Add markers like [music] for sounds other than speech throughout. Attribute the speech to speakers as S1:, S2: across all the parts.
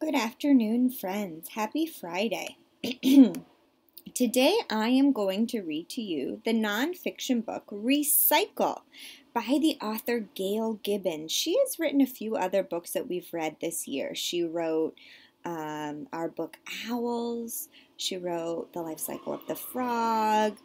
S1: Good afternoon, friends. Happy Friday. [clears throat] Today I am going to read to you the nonfiction book Recycle by the author Gail Gibbons. She has written a few other books that we've read this year. She wrote um, our book Owls, she wrote The Life Cycle of the Frog.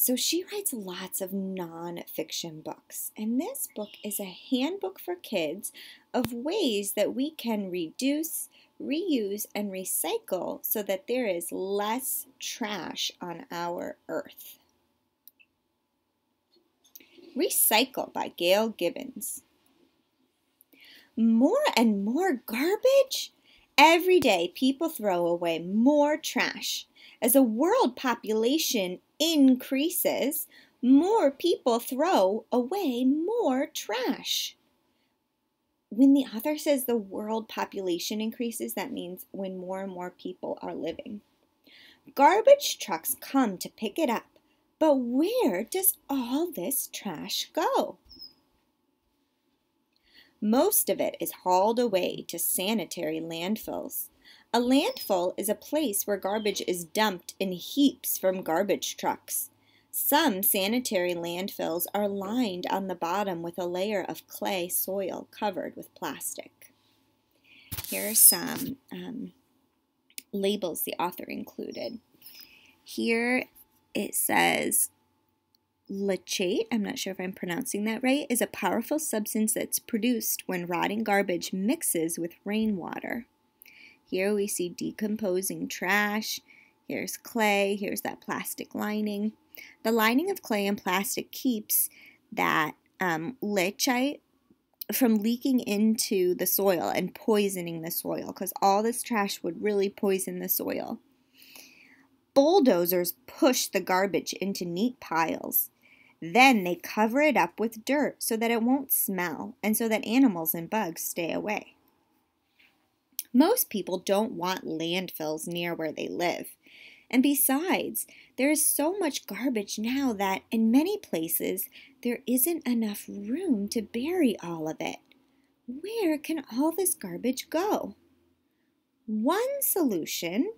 S1: So she writes lots of nonfiction books. And this book is a handbook for kids of ways that we can reduce, reuse, and recycle so that there is less trash on our earth. Recycle by Gail Gibbons. More and more garbage? Every day, people throw away more trash. As the world population increases, more people throw away more trash. When the author says the world population increases, that means when more and more people are living. Garbage trucks come to pick it up, but where does all this trash go? Most of it is hauled away to sanitary landfills. A landfill is a place where garbage is dumped in heaps from garbage trucks. Some sanitary landfills are lined on the bottom with a layer of clay soil covered with plastic. Here are some um, labels the author included. Here it says leachate, I'm not sure if I'm pronouncing that right, is a powerful substance that's produced when rotting garbage mixes with rainwater. Here we see decomposing trash. Here's clay. Here's that plastic lining. The lining of clay and plastic keeps that um, leachate from leaking into the soil and poisoning the soil because all this trash would really poison the soil. Bulldozers push the garbage into neat piles. Then they cover it up with dirt so that it won't smell and so that animals and bugs stay away. Most people don't want landfills near where they live. And besides, there is so much garbage now that in many places there isn't enough room to bury all of it. Where can all this garbage go? One solution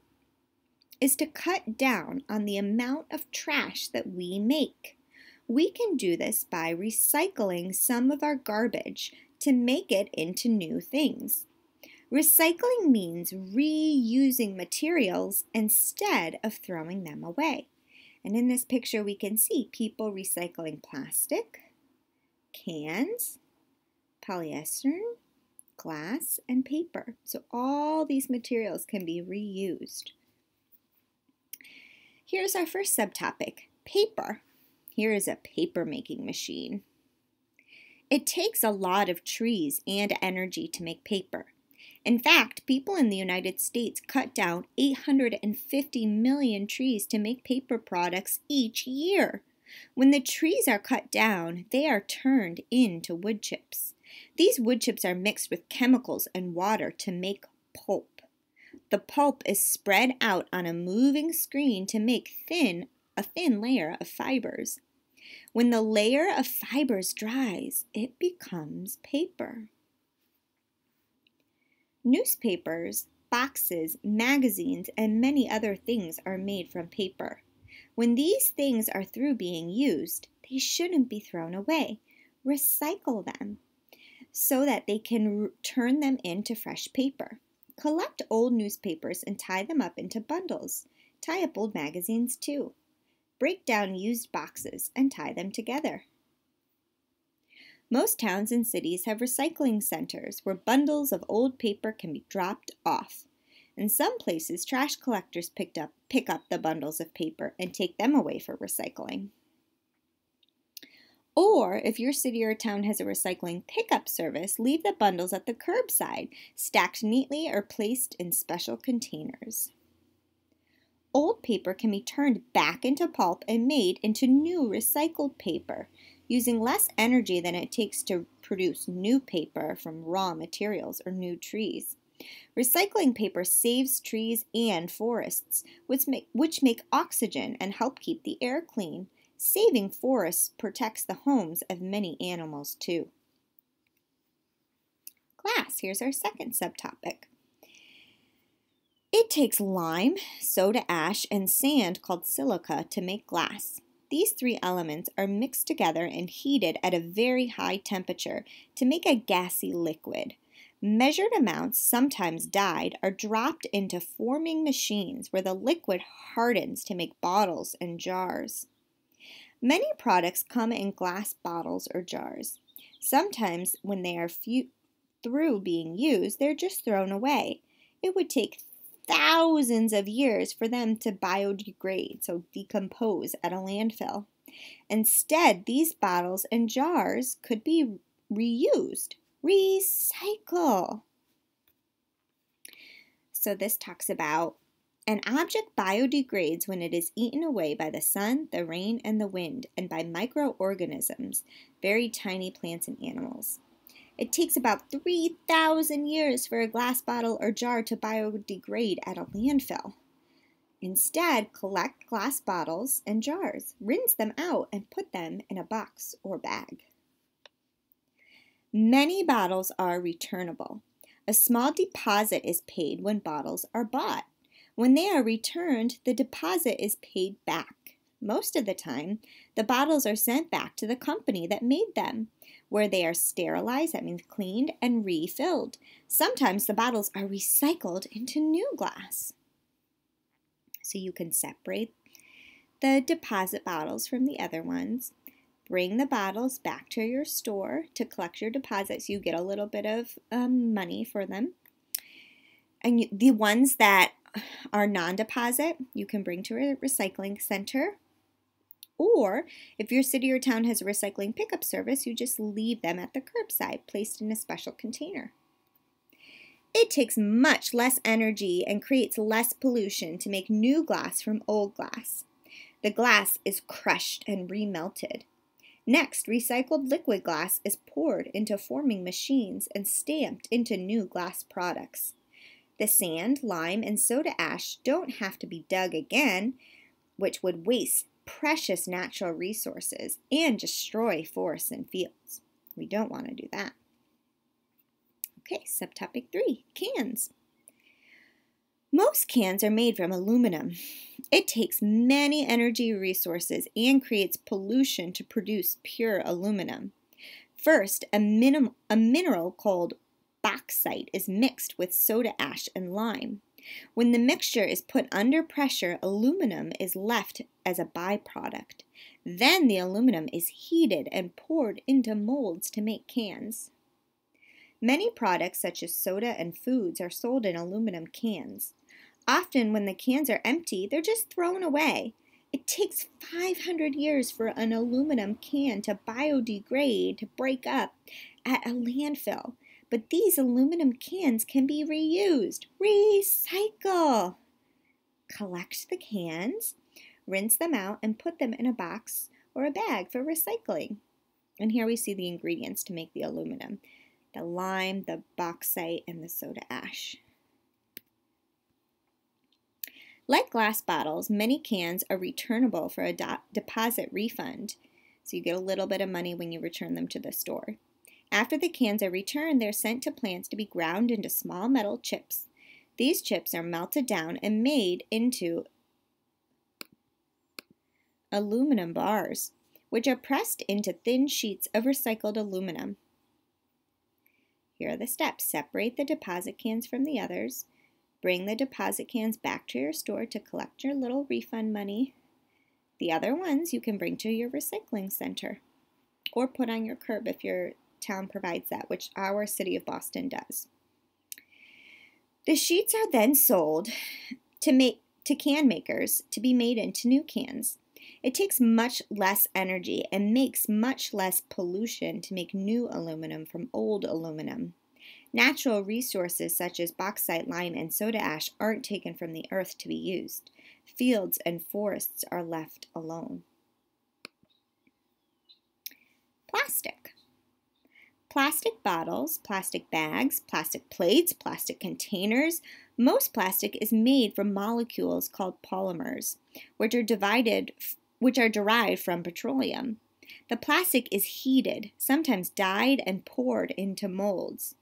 S1: is to cut down on the amount of trash that we make. We can do this by recycling some of our garbage to make it into new things. Recycling means reusing materials instead of throwing them away. And in this picture, we can see people recycling plastic, cans, polyester, glass, and paper. So all these materials can be reused. Here's our first subtopic, paper. Here is a paper making machine. It takes a lot of trees and energy to make paper. In fact, people in the United States cut down 850 million trees to make paper products each year. When the trees are cut down, they are turned into wood chips. These wood chips are mixed with chemicals and water to make pulp. The pulp is spread out on a moving screen to make thin a thin layer of fibers. When the layer of fibers dries, it becomes paper. Newspapers, boxes, magazines, and many other things are made from paper. When these things are through being used, they shouldn't be thrown away. Recycle them so that they can turn them into fresh paper. Collect old newspapers and tie them up into bundles. Tie up old magazines too. Break down used boxes and tie them together. Most towns and cities have recycling centers where bundles of old paper can be dropped off. In some places, trash collectors picked up, pick up the bundles of paper and take them away for recycling. Or, if your city or town has a recycling pickup service, leave the bundles at the curbside, stacked neatly or placed in special containers. Old paper can be turned back into pulp and made into new recycled paper using less energy than it takes to produce new paper from raw materials or new trees. Recycling paper saves trees and forests, which make, which make oxygen and help keep the air clean. Saving forests protects the homes of many animals too. Class, here's our second subtopic. It takes lime, soda ash, and sand called silica to make glass. These three elements are mixed together and heated at a very high temperature to make a gassy liquid. Measured amounts, sometimes dyed, are dropped into forming machines where the liquid hardens to make bottles and jars. Many products come in glass bottles or jars. Sometimes, when they are few, through being used, they're just thrown away. It would take thousands of years for them to biodegrade, so decompose at a landfill. Instead, these bottles and jars could be reused. Recycle. So, this talks about an object biodegrades when it is eaten away by the sun, the rain, and the wind, and by microorganisms, very tiny plants and animals. It takes about 3,000 years for a glass bottle or jar to biodegrade at a landfill. Instead, collect glass bottles and jars, rinse them out, and put them in a box or bag. Many bottles are returnable. A small deposit is paid when bottles are bought. When they are returned, the deposit is paid back. Most of the time, the bottles are sent back to the company that made them where they are sterilized, that means cleaned, and refilled. Sometimes the bottles are recycled into new glass. So you can separate the deposit bottles from the other ones. Bring the bottles back to your store to collect your deposits. You get a little bit of um, money for them. And the ones that are non deposit, you can bring to a recycling center or if your city or town has a recycling pickup service, you just leave them at the curbside, placed in a special container. It takes much less energy and creates less pollution to make new glass from old glass. The glass is crushed and remelted. Next, recycled liquid glass is poured into forming machines and stamped into new glass products. The sand, lime, and soda ash don't have to be dug again, which would waste precious natural resources and destroy forests and fields. We don't want to do that. Okay, subtopic three, cans. Most cans are made from aluminum. It takes many energy resources and creates pollution to produce pure aluminum. First, a, minim- a mineral called bauxite is mixed with soda ash and lime. When the mixture is put under pressure, aluminum is left as a byproduct. Then the aluminum is heated and poured into molds to make cans. Many products, such as soda and foods, are sold in aluminum cans. Often, when the cans are empty, they're just thrown away. It takes 500 years for an aluminum can to biodegrade, to break up at a landfill. But these aluminum cans can be reused. Recycle! Collect the cans, rinse them out, and put them in a box or a bag for recycling. And here we see the ingredients to make the aluminum. The lime, the bauxite, and the soda ash. Like glass bottles, many cans are returnable for a deposit refund. So you get a little bit of money when you return them to the store. After the cans are returned, they're sent to plants to be ground into small metal chips. These chips are melted down and made into aluminum bars, which are pressed into thin sheets of recycled aluminum. Here are the steps. Separate the deposit cans from the others. Bring the deposit cans back to your store to collect your little refund money. The other ones you can bring to your recycling center or put on your curb if your town provides that, which our city of Boston does. The sheets are then sold to make to can makers to be made into new cans. It takes much less energy and makes much less pollution to make new aluminum from old aluminum. Natural resources such as bauxite, lime, and soda ash aren't taken from the earth to be used. Fields and forests are left alone. Plastic. Plastic bottles, plastic bags, plastic plates, plastic containers. Most plastic is made from molecules called polymers, which are divided which are derived from petroleum. The plastic is heated, sometimes dyed and poured into molds.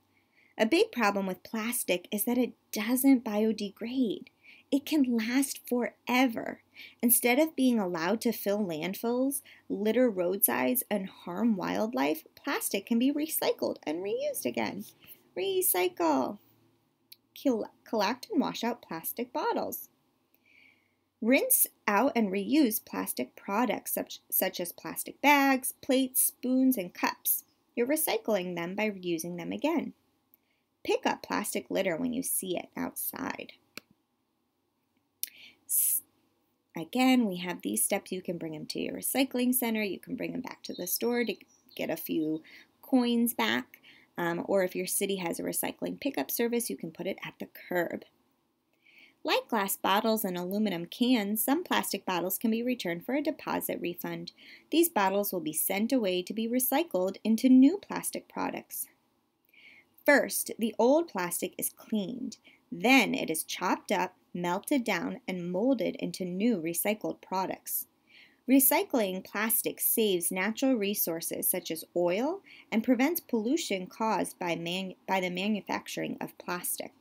S1: A big problem with plastic is that it doesn't biodegrade. It can last forever. Instead of being allowed to fill landfills, litter roadsides, and harm wildlife, plastic can be recycled and reused again. Recycle. Collect and wash out plastic bottles. Rinse out and reuse plastic products such, such as plastic bags, plates, spoons, and cups. You're recycling them by reusing them again. Pick up plastic litter when you see it outside. Again, we have these steps. You can bring them to your recycling center. You can bring them back to the store to get a few coins back. Um, or if your city has a recycling pickup service, you can put it at the curb. Like glass bottles and aluminum cans, some plastic bottles can be returned for a deposit refund. These bottles will be sent away to be recycled into new plastic products. First, the old plastic is cleaned. Then it is chopped up, melted down, and molded into new recycled products. Recycling plastic saves natural resources such as oil and prevents pollution caused by, man- by the manufacturing of plastic.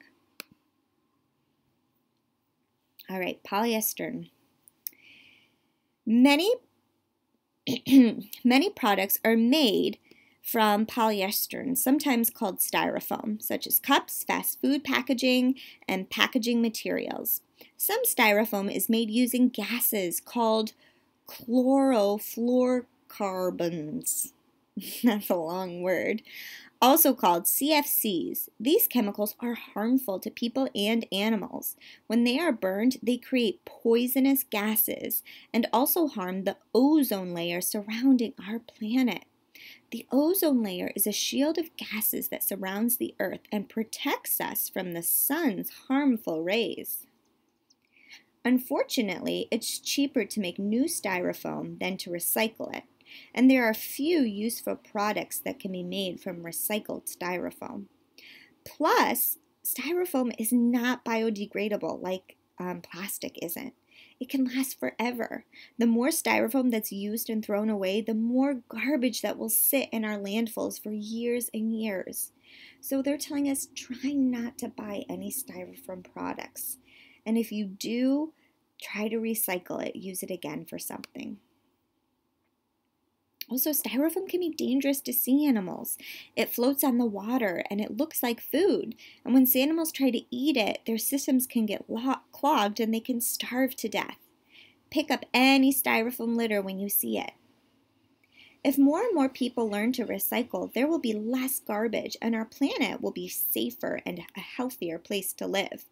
S1: All right, polyester. Many [clears throat] many products are made from polyester, sometimes called styrofoam, such as cups, fast food packaging, and packaging materials. Some styrofoam is made using gases called chlorofluorocarbons. [laughs] That's a long word also called CFCs. These chemicals are harmful to people and animals. When they are burned, they create poisonous gases and also harm the ozone layer surrounding our planet. The ozone layer is a shield of gases that surrounds the Earth and protects us from the sun's harmful rays. Unfortunately, it's cheaper to make new styrofoam than to recycle it and there are few useful products that can be made from recycled styrofoam. Plus, styrofoam is not biodegradable like um, plastic isn't. It can last forever. The more styrofoam that's used and thrown away, the more garbage that will sit in our landfills for years and years. So they're telling us try not to buy any styrofoam products. And if you do, try to recycle it, use it again for something. Also, styrofoam can be dangerous to sea animals. It floats on the water and it looks like food. And when sea animals try to eat it, their systems can get clogged and they can starve to death. Pick up any styrofoam litter when you see it. If more and more people learn to recycle, there will be less garbage and our planet will be safer and a healthier place to live.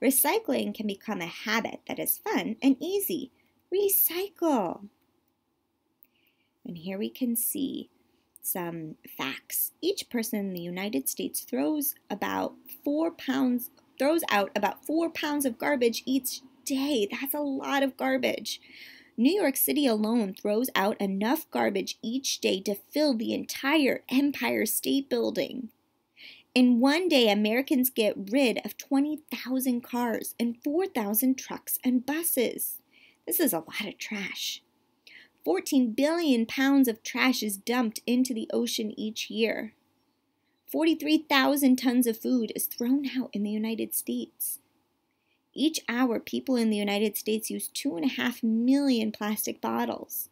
S1: Recycling can become a habit that is fun and easy. Recycle. And here we can see some facts. Each person in the United States throws about four pounds, throws out about four pounds of garbage each day. That's a lot of garbage. New York City alone throws out enough garbage each day to fill the entire Empire State Building. In one day, Americans get rid of 20,000 cars and 4,000 trucks and buses. This is a lot of trash. 14 billion pounds of trash is dumped into the ocean each year. 43,000 tons of food is thrown out in the United States. Each hour, people in the United States use 2.5 million plastic bottles.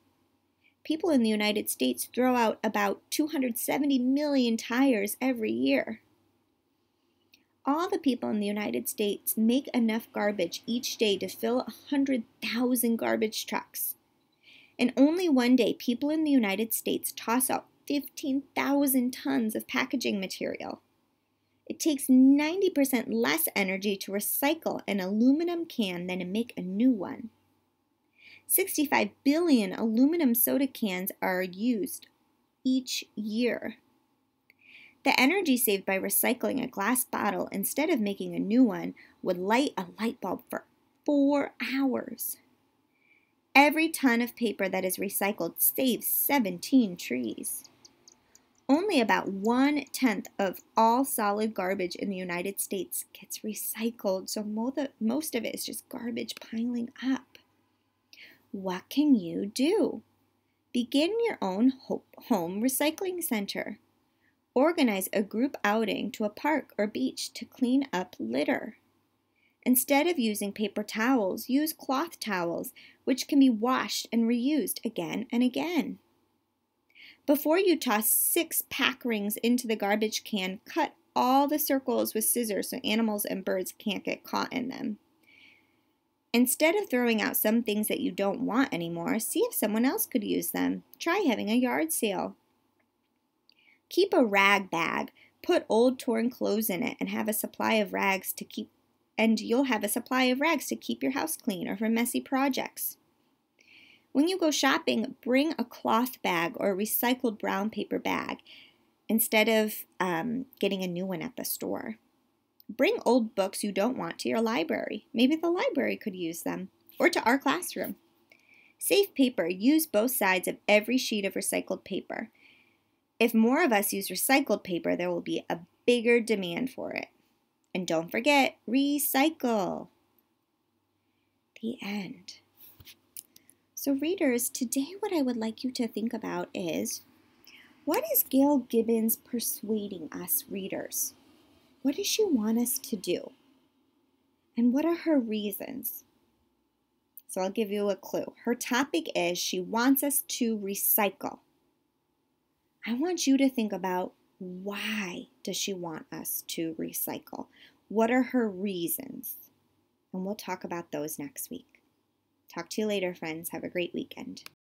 S1: People in the United States throw out about 270 million tires every year. All the people in the United States make enough garbage each day to fill 100,000 garbage trucks. In only one day, people in the United States toss out 15,000 tons of packaging material. It takes 90% less energy to recycle an aluminum can than to make a new one. 65 billion aluminum soda cans are used each year. The energy saved by recycling a glass bottle instead of making a new one would light a light bulb for four hours. Every ton of paper that is recycled saves 17 trees. Only about one tenth of all solid garbage in the United States gets recycled, so most of it is just garbage piling up. What can you do? Begin your own home recycling center. Organize a group outing to a park or beach to clean up litter. Instead of using paper towels, use cloth towels, which can be washed and reused again and again. Before you toss six pack rings into the garbage can, cut all the circles with scissors so animals and birds can't get caught in them. Instead of throwing out some things that you don't want anymore, see if someone else could use them. Try having a yard sale. Keep a rag bag. Put old torn clothes in it and have a supply of rags to keep and you'll have a supply of rags to keep your house clean or for messy projects. When you go shopping, bring a cloth bag or a recycled brown paper bag instead of um, getting a new one at the store. Bring old books you don't want to your library. Maybe the library could use them, or to our classroom. Save paper. Use both sides of every sheet of recycled paper. If more of us use recycled paper, there will be a bigger demand for it. And don't forget, recycle. The end. So, readers, today what I would like you to think about is what is Gail Gibbons persuading us readers? What does she want us to do? And what are her reasons? So, I'll give you a clue. Her topic is she wants us to recycle. I want you to think about why does she want us to recycle? What are her reasons? And we'll talk about those next week. Talk to you later, friends. Have a great weekend.